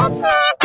Snap.